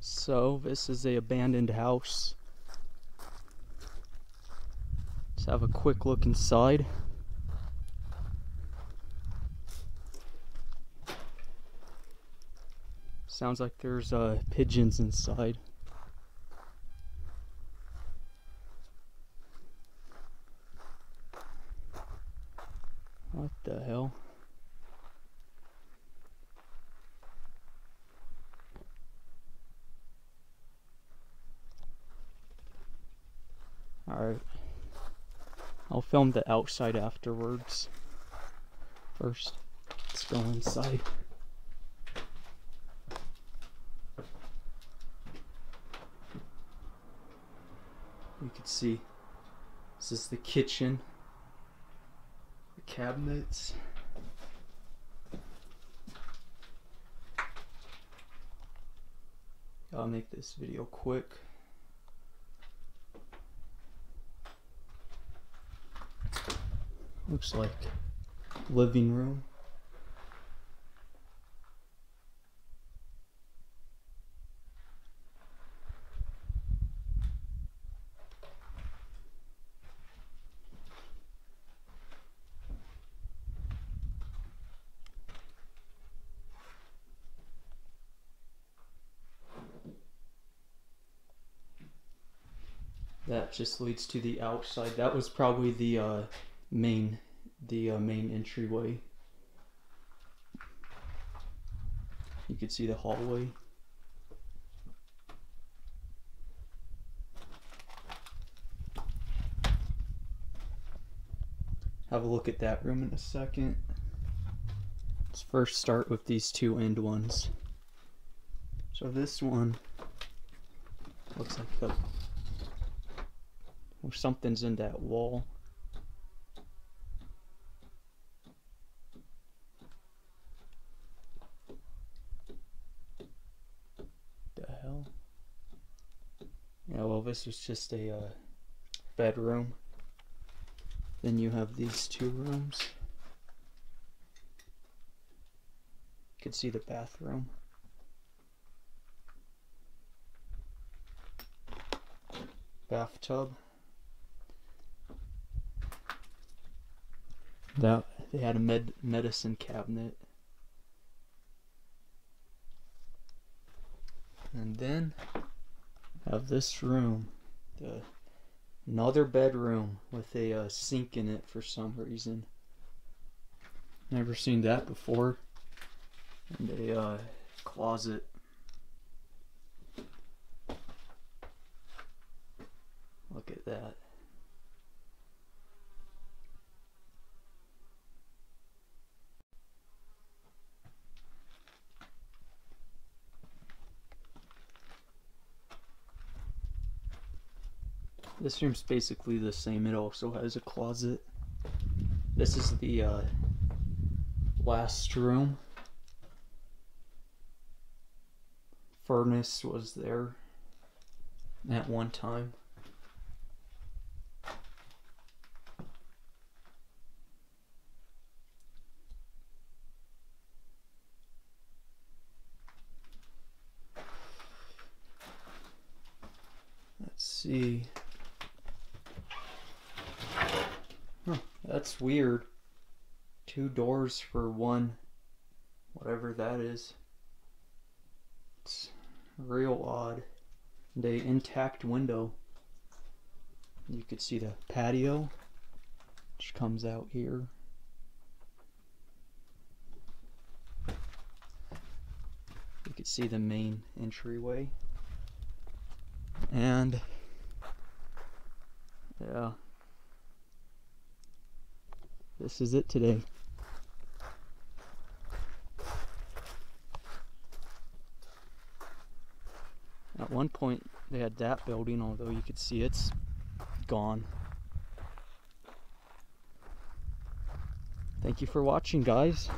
So this is a abandoned house. Let's have a quick look inside. Sounds like there's uh, pigeons inside. What the hell? I'll film the outside afterwards. First, let's go inside. You can see this is the kitchen, the cabinets. I'll make this video quick. Looks like living room. That just leads to the outside. That was probably the uh, main, the uh, main entryway. You can see the hallway. Have a look at that room in a second. Let's first start with these two end ones. So this one looks like a or something's in that wall. The hell? Yeah, well, this was just a uh, bedroom. Then you have these two rooms. You can see the bathroom. Bathtub. That they had a med medicine cabinet. And then have this room, the another bedroom with a uh, sink in it for some reason. Never seen that before. And a uh, closet. Look at that. This room's basically the same. It also has a closet. This is the uh, last room. Furnace was there at one time. Let's see. That's weird. Two doors for one, whatever that is. It's real odd. A intact window. You could see the patio, which comes out here. You could see the main entryway. And yeah. This is it today. At one point they had that building, although you could see it's gone. Thank you for watching guys.